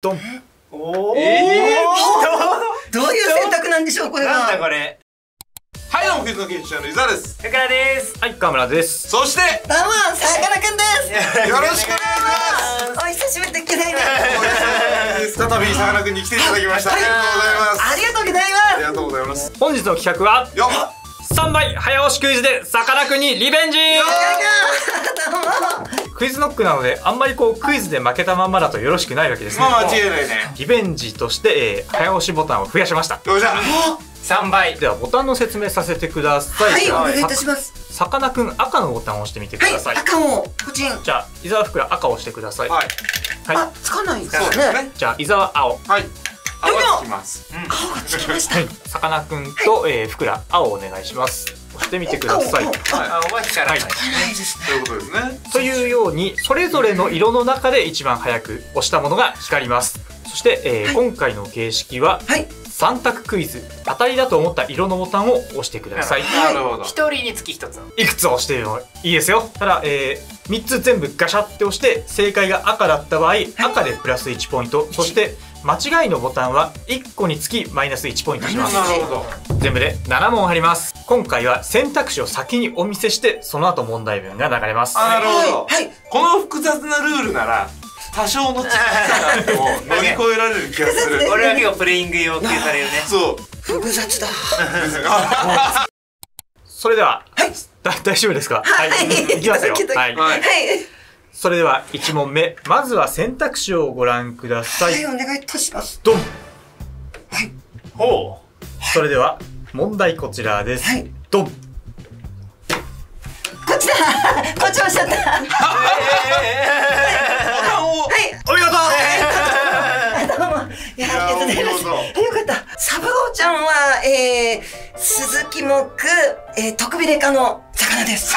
ドン。おえーどういう選択なんでしょうこれなんだはこれ。はいどうもクイズの研究者の伊沢です。ふくらです。はい川村です。そしてどうもさかなクンです。よろしくお願いします。お久しぶりでギュナイね再びさかなクンに来ていただきました、はいありがとうございますありがとうございますありがとうございます本日の企画はよっ3倍早押しクイズでさかなクンにリベンジどうもクイズノックなのであんまりこうクイズで負けたまんまだとよろしくないわけですね。まあ間違いないね。リベンジとして、えー早押しボタンを増やしました。よっしゃ。三倍。ではボタンの説明させてください。はいお願いいたします。さかなクン赤のボタンを押してみてくはいださい、赤をポチン。じゃあ伊沢福ら赤を押してください。はい。はい。あつかないですそうですね。ねじゃあ伊沢青。はい。泡つきます青がつきました。はい。さかなクンと、えー、福ら青をお願いします押してみてください。青青あお前からはい。ない。ですねということですね。というようにそれぞれの色の中で一番早く押したものが光ります。そして、えー今回の形式ははい。3択クイズ。当たりだと思った色のボタンを押してください。なるほど。一人につき一つ。いくつ押してもいいですよ。ただ、えー、3つ全部ガシャって押して正解が赤だった場合赤でプラス1ポイント。そして間違いのボタンは1個につきマイナス1ポイントします。なるほど。全部で7問あります。今回は選択肢を先にお見せしてその後問題文が流れます。あなるほど。はいはい。この複雑なルールなら多少の知識があっても乗り越えられる気がする。俺は結構プレイング要求されるね。そう。複雑だ。それでは、はい。だ 大丈夫ですか？はい。い。きますよ。はい。はいそれでは1問目。まずは選択肢をご覧ください、はいお願いいたします。ドン。ほそれでは問題こちらです、はい。ドン。こっちだ。こっち押しちゃった。はいボタンをお見事どうもいやありがとうございますよかったサブローちゃんはえー、スズキ目えー、トクビレ科の魚です。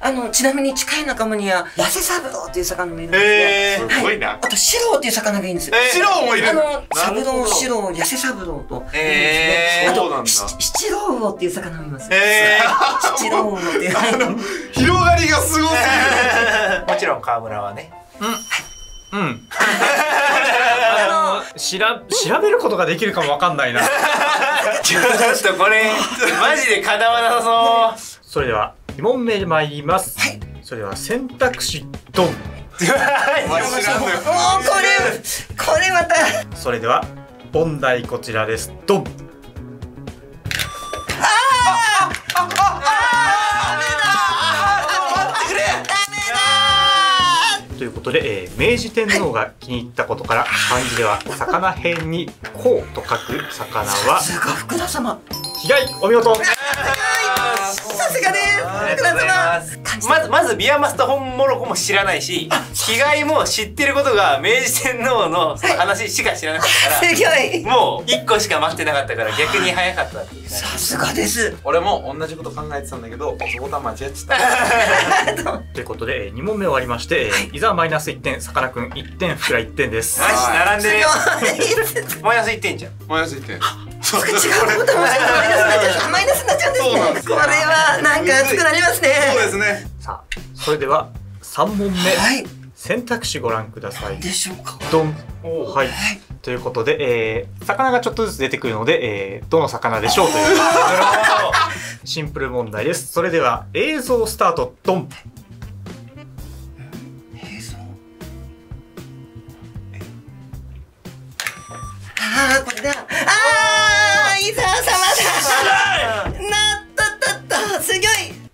あのちなみに近い仲間には痩せサブローっていう魚もいるんですねえー。すごいな。あとシローっていう魚がいいんですよ。シロー。もいるあのサブローほどシロー痩せサブロー。とえあそうなんだ。とシチロウウオっていう魚もいます。え七ロウオっていう。ー広がりがすごすぎる。もちろん川村はね。うん。あのしら調べることができるかもわかんないな。ちょっとこれマジでかなわなさそうそれでは2問目参ります、それでは選択肢ドン。これこれまた。それでは問題こちらです。ドン。ということで、えー明治天皇が気に入ったことから漢字では魚辺に「こう」と書く魚はさすが福田様被害お見事ありがとうございま様す。まずまずビアマスと本モロコも知らないし被害も知ってることが明治天皇の話しか知らなかったからすごい。もう1個しか待ってなかったから逆に早かった。っていうねさすがです。俺も同じこと考えてたんだけど押すボタン間違えちゃった。ということで、え2問目終わりまして、えー伊沢マイナス1点さかなクン1点ふくら1点です。マジ並んで マイナス1点じゃん。マイナス1点違うこともマイナスになっちゃうマイナスになっちゃうんですね。これはなんか熱くなりますねそうですね。さあそれでは3問目、はい。選択肢ご覧ください。でしょうか。ドン。はい。ということで、えー魚がちょっとずつ出てくるので、えーどの魚でしょうという。シンプル問題です。それでは映像スタート。ドン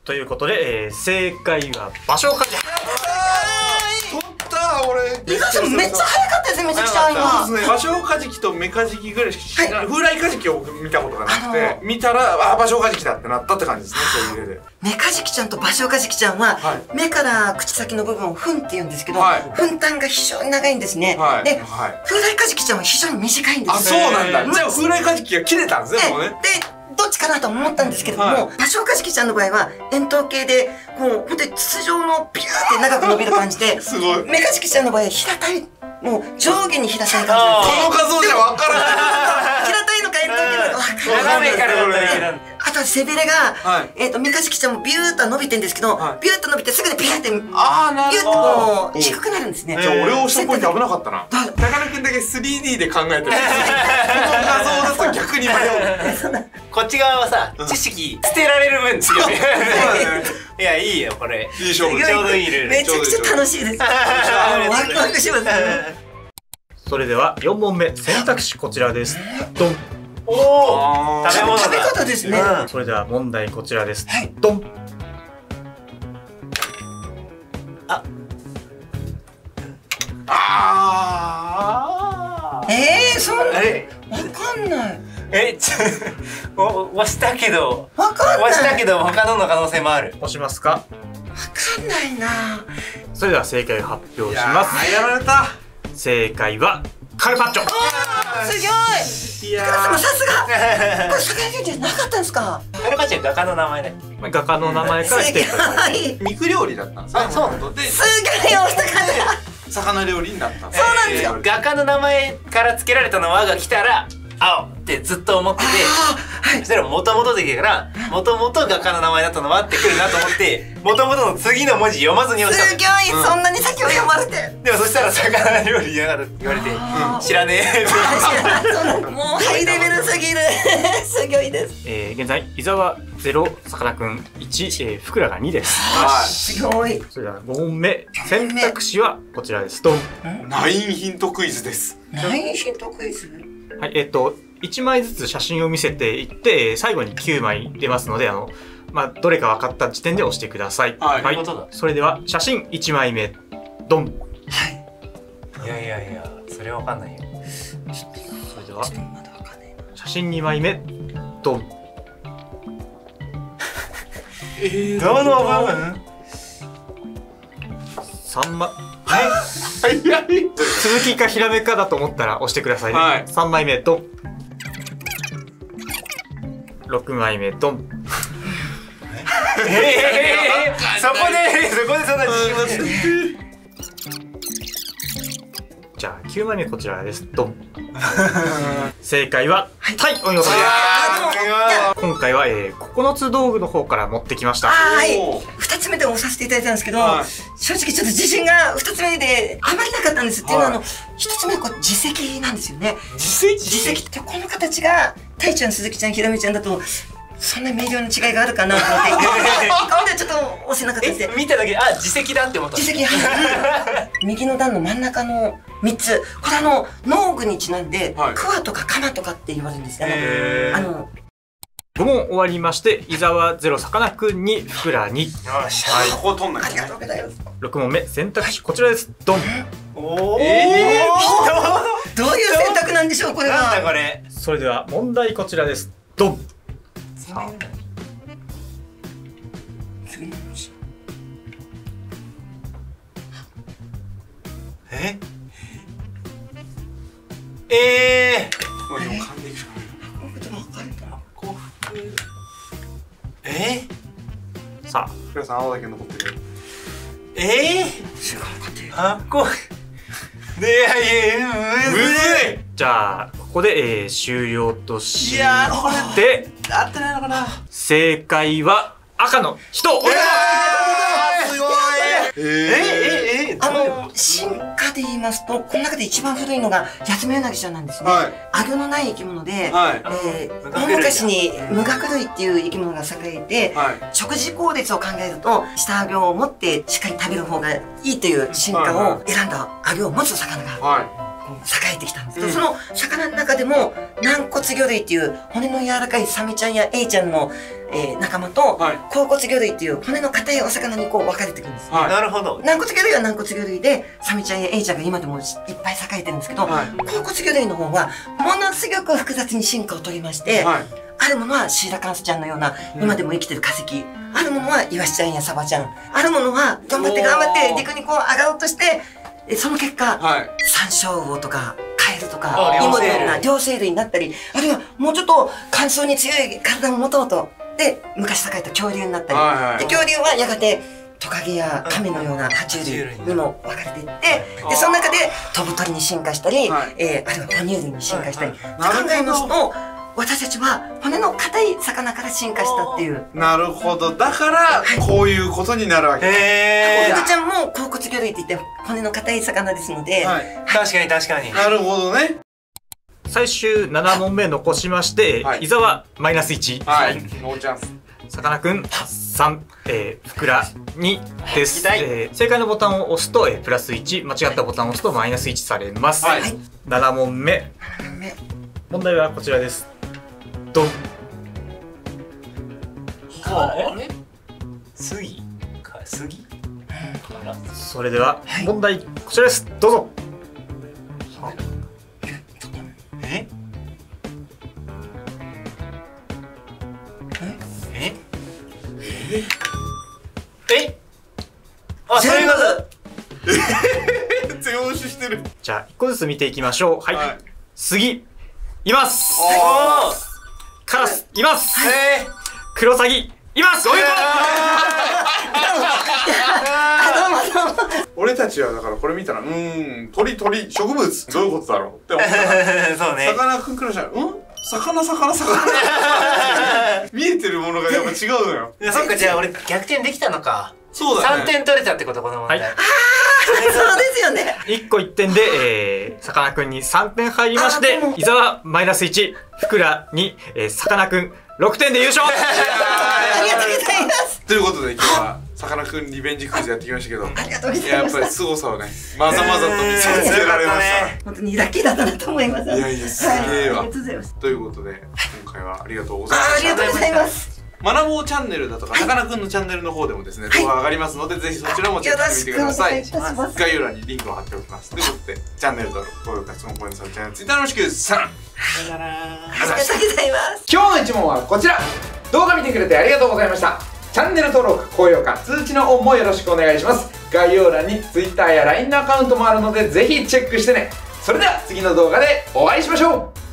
ということで、えー正解は場所をかじ取った俺。伊沢さんめっちゃ早かったですねめちゃくちゃ今。そうですね。芭蕉カジキとメカジキぐらいしか、はい。風来カジキを見たことがなくあて見たらあ芭蕉カジキだってなったって感じですねそういう例で。メカジキちゃんとバショウカジキちゃんは、は目から口先の部分をフンって言うんですけど、はい。フン端が非常に長いんですね、はい。ではい。風来カジキちゃんは非常に短いんですあそうなんだ。えーじゃあ風来カジキが切れたんですねもうね。でちかなと思ったんですけれども、はい。バショウカジキちゃんの場合は円筒形でこう本当に筒状のビューって長く伸びる感じで すごい。こメカジキちゃんの場合は平たいもう上下に平たい感じあなんですの画像じゃわからない。平たいのからないからあとは背びれが、はい。えっ、と、三日月ちゃんもビューッと伸びてんですけど、はい。ビューッと伸びてすぐにピューって、ビューッああなるとほど。こう、低くなるんですね。じゃあ俺を押したポイント危なかったな。だ高野くんだけ 3D で考えてる。この画像だと逆に迷う。こっち側はさ知識捨てられる分強い。いやいいよこれ。いい勝負。ちょうどいいルール。めちゃくちゃ楽しいです。ワクワクします。それでは4問目選択肢こちらです。ドンおお食べ物だ食べ方ですね。うん。それでは問題こちらです。はい。ドン。あ。ー。えー、そんな、わかんない。えちょお押したけど。わかんない。押したけど他のの可能性もある。押しますか？わかんないな。それでは正解を発表します。ー。やられた正解はカルパッチョ。すごい。いやさすが。これカ世界中じゃなかったんですか。ルパッチョ画家の名前ねまあ画家の名前からす来ていた。だい。てごい。肉料理だったんですね。あそう。元々で。すごいお魚。魚料理になったんですそうなんですよ。画家の名前から付けられたの和が来たら青ってずっと思っててそしたらもともとできるからもともと画家の名前だったのはってくるなと思ってもともとの次の文字読まずに押すしたのごい、そんなに先を読まれて。でもそしたら魚料理嫌がるって言われて知らねえ。もうハイレベルすぎる。すごいです。えー現在伊沢0さかなクン1、えー、ふくらが2です。はすごい。それでは5問目。選択肢はこちらです。ドン。いナインヒントクイズです。何ヒントクイズ？はいえっ、と1枚ずつ写真を見せていってえー最後に9枚出ますのであのまあどれか分かった時点で押してください。はい。それでは写真1枚目ドン。い。やいやいやそれはわかんないよ。それでは。写真2枚目ドン。えーどの部分3枚早い。続きかひらめかだと思ったら押してください。ね、はい。3枚目ドン6枚目ドンええそこでそこでそんな自信持ってじゃあ9枚目こちらですドン 正解ははい、お見事ですあ今回は、えー、9つ道具の方から持ってきましたはいおー。二つ目で押させていただいたんですけど、はい正直ちょっと自信が二つ目であまりなかったんです。っていうのは、あはの、一つ目はこう、自責なんですよね。実績自責ってこの形が、たいちゃん、鈴木ちゃん、ひらめちゃんだと、そんな明瞭な違いがあるかなと思って、今度はちょっと押せなかったで。す。見ただけであ自責だって思った。自責はい。右の段の真ん中の3つ。これあの農具にちなんで、はい。クワとかカマとかって言われるんです。ね、へー。あの。5問終わりまして伊沢0さかなクンにふくら2よっしゃはいここ取んない。ありがとうございます。6問目選択肢こちらです。ドン。おおえどういう選択なんでしょうこれなんだはこれ。それでは問題こちらです。ドンさ。あえ？えもうでも噛んでいくしかないー、え？さあ。さん青だけ残ってるえすごい。ー、発酵でいやいやむずい。じゃあここで、えー終了としいやーこて合ってないのかな？正解は赤の人。おめでとうす。ごい。ええええあの進化で言いますとこの中で一番古いのがヤツメウナギちゃんなんですね、はい。アギョのない生き物で、はい。えー大昔に無学類っていう生き物が栄えて、はい。食事効率を考えると下アギョを持ってしっかり食べる方がいいという進化を選んだアギョを持つ魚がは栄えてきたんですけど、うん。その魚の中でも軟骨魚類っていう骨の柔らかいサメちゃんやエイちゃんの、えー仲間と、はい。甲骨魚類っていう骨の硬いお魚にこう分かれていくんですいはい。なるほど。軟骨魚類は軟骨魚類でサメちゃんやエイちゃんが今でもいっぱい栄えてるんですけど、はい。甲骨魚類の方はものすごく複雑に進化を遂げまして、はい。あるものはシーラカンスちゃんのような今でも生きてる化石、あるものはイワシちゃんやサバちゃん。あるものは頑張って頑張って陸にこう上がろうとしてえその結果、はい。サンショウウオとかカエルとあか両生類。イモのような両生類になったりあるいはもうちょっと乾燥に強い体を持とうとで昔栄えた恐竜になったり、はいはいで恐竜はやがてトカゲやカメのような爬虫類にも分かれていってでその中で飛ぶ鳥に進化したり、はい。えーあるいは哺乳類に進化したり、はい。はい考えますと私たちは骨の硬い魚から進化したっていう。なるほど。だからこういうことになるわけへオルグちゃんも甲骨魚類って言って骨の硬い魚ですので、はい。確かに確かに。なるほどね。最終7問目残しまして、はい。伊沢マイナス1、はい。ノーチャンス。さかなクン3、えー、ふくら2です、えー正解のボタンを押すと、えープラス1間違ったボタンを押すとマイナス1されます、はい。7問目。目。問題はこちらですドン。あれ杉か杉かなそれでは問題こちらです。どうぞ。え？え？え？あそういうこと全押ししてる。じゃあ1個ずつ見ていきましょう。はい、はい。杉います。おーカラスいます、えクロサギいます。お見事俺たちはだからこれ見たらうーん鳥鳥植物。どういうことだろう。って思った。そうね。さかなクンクラしたらうん？魚魚魚。見えてるものがやっぱ違うのよ。いやそっかじゃあ俺逆転できたのか。3そうだね。点取れたってことこの問題、はい。そうですよね。1個1点で、えー、さかなクンに3点入りまして伊沢マイナス1ふくら2、えー、さかなクン6点で優勝。ありがとうございます。ということで今日はさかなクンリベンジクイズやってきましたけどありがとうございやっましたぱり凄さをねまざまざと見せつけられました、ね本当にラッキーだったなと思いますいやいやすげえわ。はいありがとうございます。ということで今回はありがとうございあました。ありがとうございます学ぼうチャンネルだとかさかなクンのチャンネルの方でもですね動画上がりますのでぜひそちらもチェックしてみてください。よろしくお願いいたします。概要欄にリンクを貼っておきます。とい。うことでチャンネル登録高評価質問コメントチャンネルツイッターよろしくさんありがとうございます。今日の一問はこちら。動画見てくれてありがとうございました。チャンネル登録高評価通知のオンもよろしくお願いします。概要欄に Twitter や LINE のアカウントもあるのでぜひチェックしてね。それでは次の動画でお会いしましょう